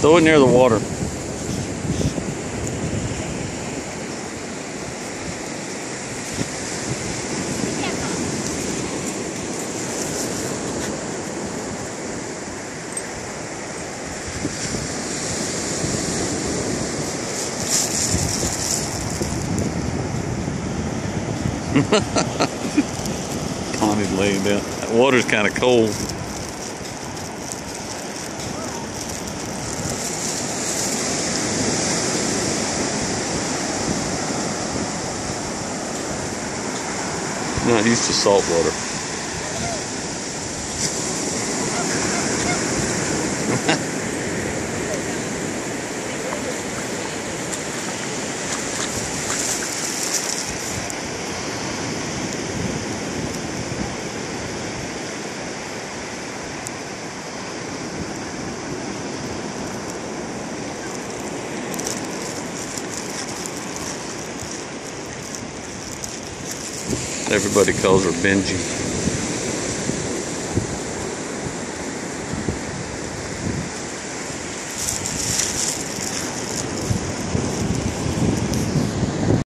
Throw it near the water. Connie's laying down. That water's kind of cold. Not used to salt water. Everybody calls her Benji.